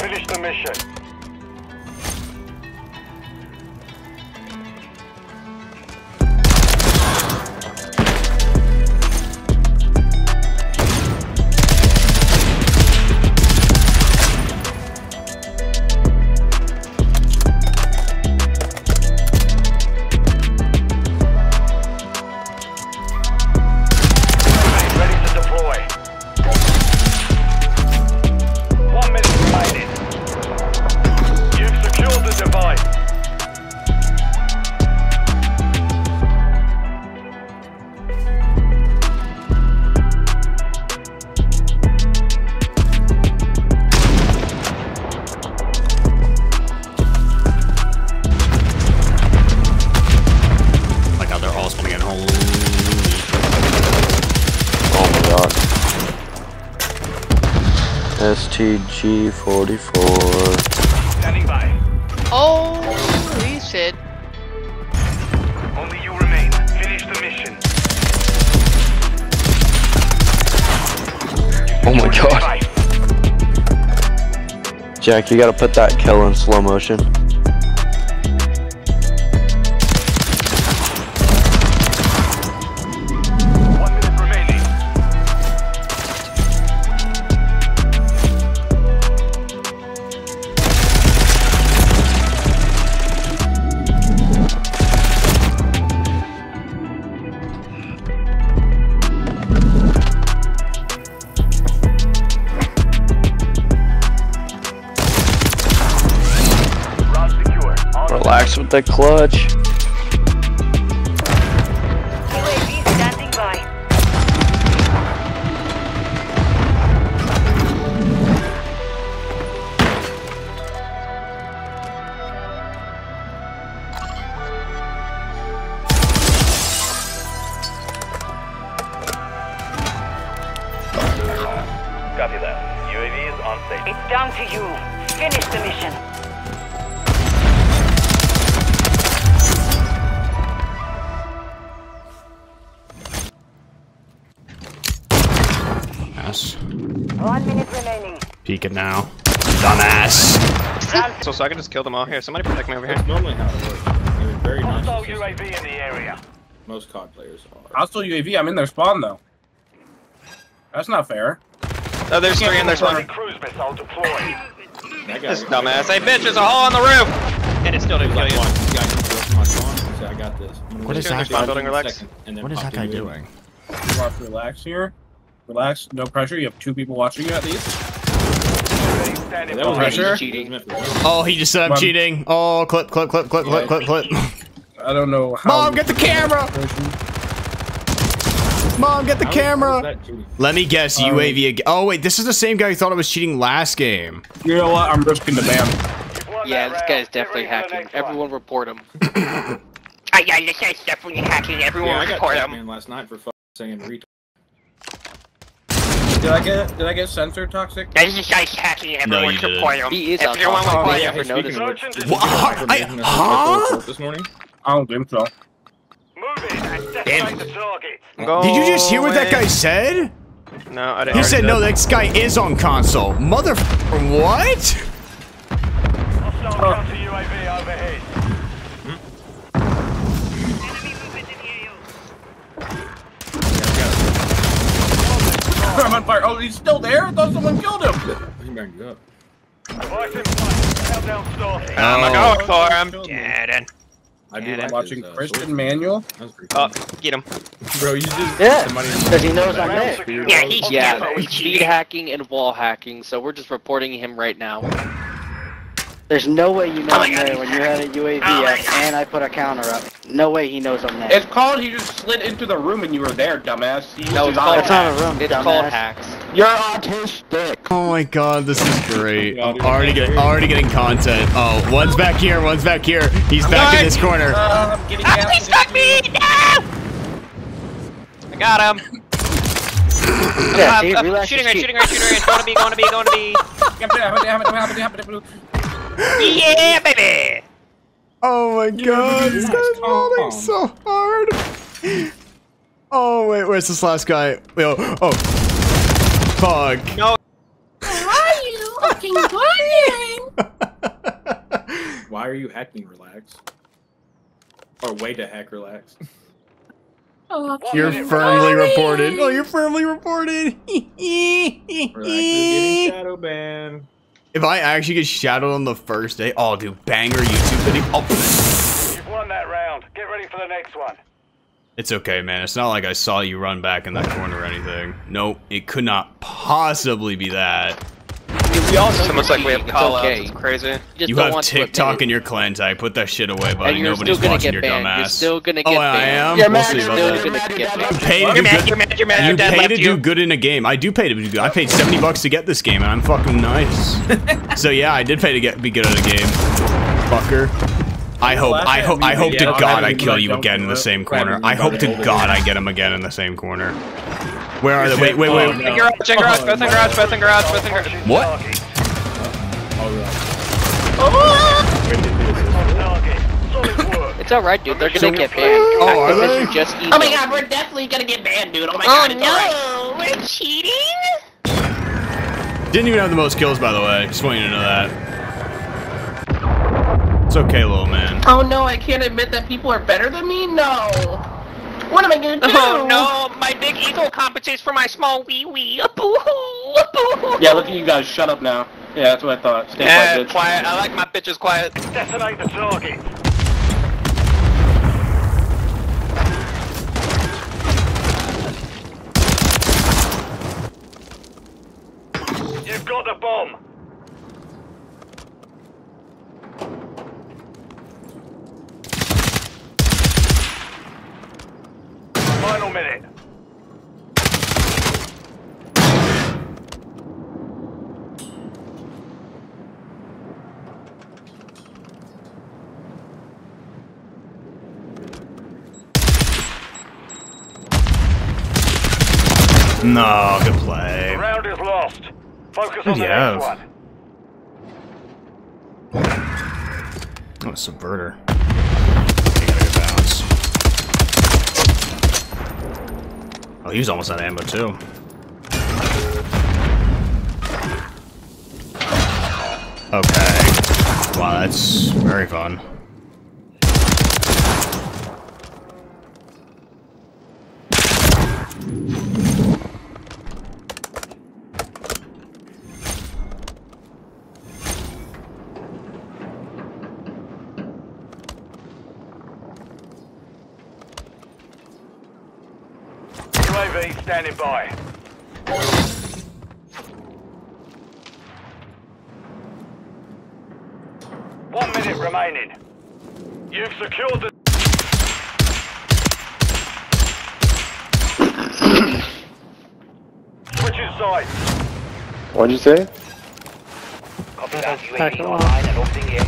Finish the mission. TG44. Standing by. Holy shit. Only you remain. Finish the mission. Oh my god. Jack, you gotta put that kill in slow motion. Relax with the clutch. UAV standing by. Copy that. UAV is on station. It's down to you. Finish the mission. One minute remaining. Peek it now. Dumbass. So, so I can just kill them all here. Somebody protect me over here. That's normally how it works. I mean, very nice. Hostile system. UAV in the area. Most COD players are. Hostile UAV, I'm in their spawn though. That's not fair. Oh, there's three in there. Friendly One. cruise missile deployed. That guy This dumbass. Hey, bitch, there's a hole on the roof! And it still didn't kill like, you. watch, this guy can go from my spawn. Say, I got this. I'm gonna What wait is a that guy- building, relax? second, and then What is that guy doing? You want to relax here. Relax, no pressure. You have two people watching you at least. Standing That was. Pressure? cheating. Oh, he just said I'm Mom. cheating. Oh, clip, clip, clip, clip, clip, clip, clip. I don't know how. Mom, get the camera! Mom, get the camera! Let me guess, Um, UAV again. Oh, wait, this is the same guy who thought I was cheating last game. You know what? I'm risking the ban. Yeah, this guy's definitely ready for the hacking. Everyone report him. oh yeah, this guy's definitely hacking. Everyone Yeah, I got report him. last night for saying retard. Did I get? Did I get censored toxic? This guy's hacking. Everyone you didn't. report him. He is on Everyone report yeah, him. hey, for noticing. Search and destroy. What? I, huh? This morning. I don't think so. Move in and decimate the target. Go Did you just hear what that guy said? No, I didn't. He said, no, this guy is on console. Mother... What? Hostile counter UAV overhead. I'm on fire. Oh, he's still there? I thought someone killed him. He banged you up. Device in place. Countdown starting. I'm Oh. going for him. Dead end. I do Yeah, like watching his, uh, Christian sword. Manual. That was pretty Oh, get him. Bro, you just Yeah, because he knows I'm Round there. Yeah, he's yeah, he's speed hacking and wall hacking. So we're just reporting him right now. There's no way you know Oh I'm God, there when you had a UAV Oh up and I put a counter up. No way he knows I'm there. It's called he just slid into the room and you were there, dumbass. He No, was it's on called That's it. not a room, It's dumbass. called hacks. You're autistic. Oh my god, this is great. I'm already that's getting, already getting content. Oh, one's back here, one's back here. He's back in this corner. Uh, I'm getting Ah, he stuck me! No! I got him. Yeah, see, uh, relax shooting your range, cheek. shooting range, shooting range. Going to be, going to be, going to be. Yeah, baby. Oh my god, this guy's calm. rolling so hard. Oh wait, where's this last guy? Wait, Oh, oh. Fuck. No. Why are you fucking playing. Why are you hacking relax? Or way to hack relax. Oh, You're firmly remaining. reported. Oh, you're firmly reported. Relax is getting shadow banned. If I actually get shadowed on the first day, oh, dude, banger YouTube video. Oh, You've won that round. Get ready for the next one. it's okay, man. It's not like I saw you run back in that corner or anything. Nope, it could not possibly be that. We all know It's almost you're like we have cheating. call It's outs. okay. It's crazy. You, just You don't have want to admit TikTok it. in your clan tag. Put that shit away, uh, buddy. and you're Nobody's still gonna watching get your banned. dumb You're ass. still gonna Oh, get I banned. am? You're We'll mad, see you're about Still that. You're gonna mad, you're banned. You pay to You're mad, you're mad, you're mad, You your dad pay left to you. do good in a game. I do pay to do good. I paid 70 bucks to get this game, and I'm fucking nice. so yeah, I did pay to get be good at a game. Fucker. I hope, last I time hope, we I hope did to it, God I I didn't kill even you jump again to in the it. same Right, corner. we I hope got to it. God I get him again in the same corner. Where are they? Wait, wait, Oh, wait. no. Garage, in garage, both in garage, both in garage, both in garage. What? Oh, relax. Target. Solid work. It's alright, dude. They're gonna So- get banned. Oh, are Because they? you're just Oh my evil. god, we're definitely gonna get banned, dude. Oh my Oh god, it's alright. no, we're cheating? Didn't even have the most kills, by the way. Just want you to know that. It's okay, little man. Oh no, I can't admit that people are better than me? No. What am I gonna do? Oh no, my big eagle compensates for my small wee wee. A boo hoo, a boo hoo. Yeah, look at you guys. Shut up now. Yeah, that's what I thought. Stay Yeah, quiet, bitch. quiet. I like my bitches quiet. Detonate the target. You've got the bomb. Final minute. No, good The play. round is lost. Focus on the Yeah. next one. Oh, subverter. You gotta go bounce. Oh, he was almost out of ammo too. Okay. Wow, that's very fun. UAV standing by. One minute remaining. You've secured the... Switching sides. What'd you say? Copy that. UAV online and orbiting the.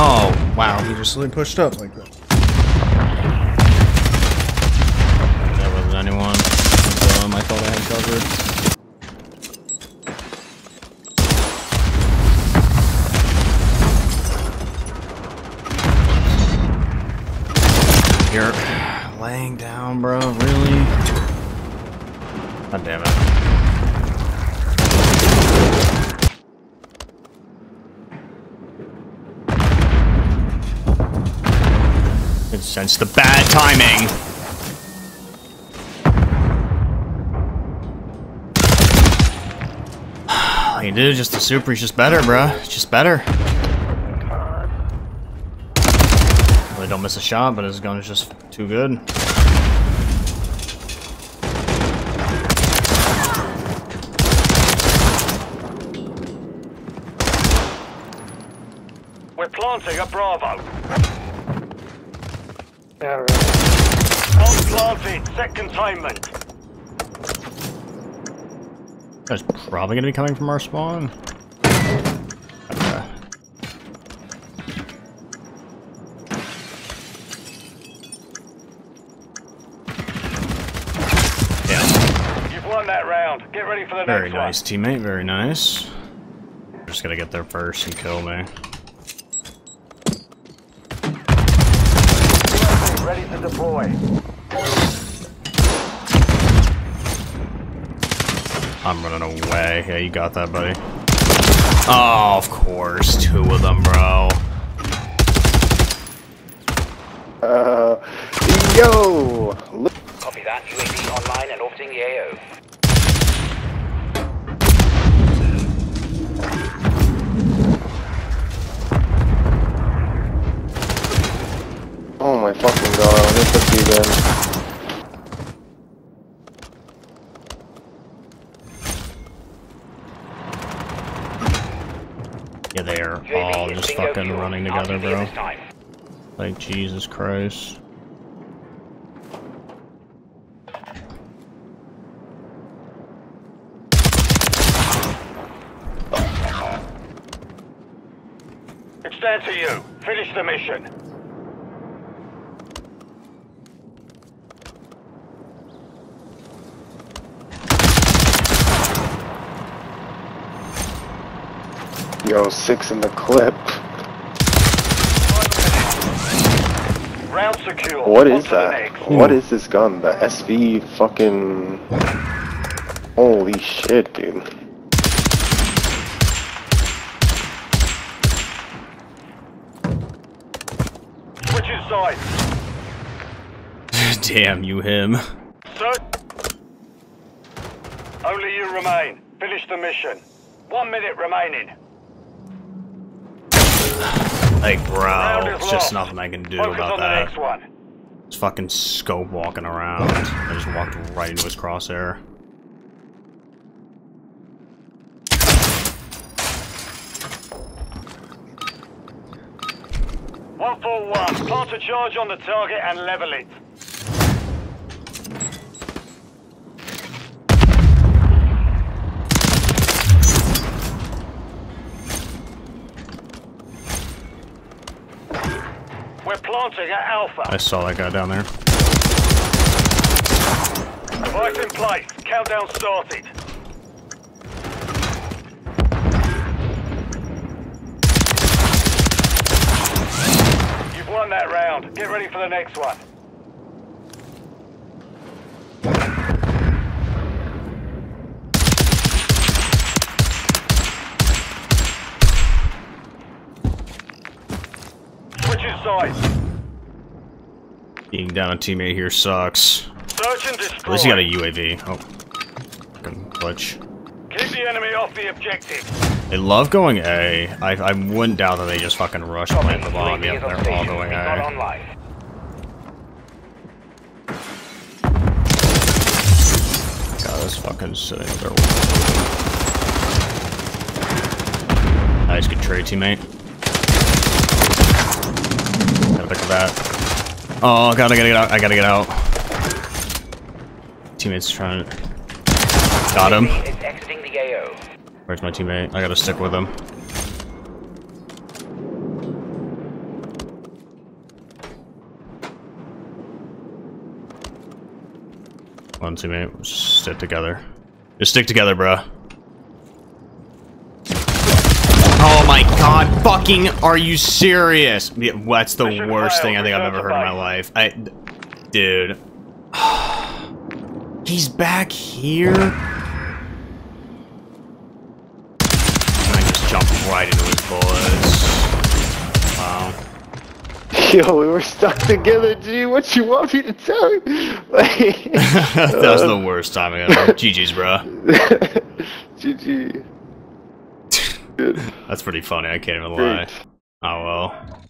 Oh, wow, he just really pushed up like that. There wasn't anyone. Um, I thought I had covered. You're laying down, bro. Really? God damn it. Can sense the bad timing. All you do, just the super, is just better, bruh. It's just better. Really don't miss a shot, but his gun is just too good. We're planting a Bravo. Alright. Bomb planted. Set containment. That's probably gonna be coming from our spawn. Okay. Yeah, You've won that round. Get ready for the very next nice teammate, very nice. Just gotta get there first and kill me. Ready to deploy. I'm running away. Yeah, you got that, buddy. Oh, of course. Two of them, bro. Uh, yo! Look, Copy that. UAV online and orbiting the AO. oh my fucking god, this is you again. Yeah, they are UAV all is just bingo fucking fuel. running together, bro. Like, Jesus Christ. It's down to you. Finish the mission. Yo, six in the clip. secure. What On is to the that? What is this gun? The SV fucking... Holy shit, dude. Switching sides. Damn you, him. Sir. Only you remain. Finish the mission. One minute remaining. Like, bro, it's just nothing I can do Focus about that. It's fucking scope walking around. I just walked right into his crosshair. One four one. Plant a charge on the target and level it. We're planting at Alpha. I saw that guy down there. Device in place. Countdown started. You've won that round. Get ready for the next one. Sides. Being down a teammate here sucks. Search and At least he got a UAV. Oh. Fucking glitch. Keep the enemy off the objective. They love going A. I, I wouldn't doubt that they just fucking rush plant the bomb. Is they're all going A. God, this fucking sitting there. Nice, good trade, teammate. Gotta pick that. Oh, god, I gotta get out. I gotta get out. Teammate's trying to. Got him. UAV exiting the AO. Where's my teammate? I gotta stick with him. One teammate, stick together. Just stick together, bruh. Oh my god, fucking, are you serious? Yeah, that's the Mission worst thing I think I've ever heard in my life. I, dude. He's back here? I just jumped right into his bullets. Wow. Yo, we were stuck together, G. What you want me to tell you? Like, that was the worst timing ever. GG's, bro. GG. That's pretty funny. I can't even Great. lie. Oh well.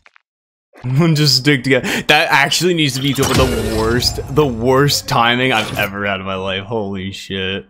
Just stick together. That actually needs to be the worst, the worst timing I've ever had in my life. Holy shit.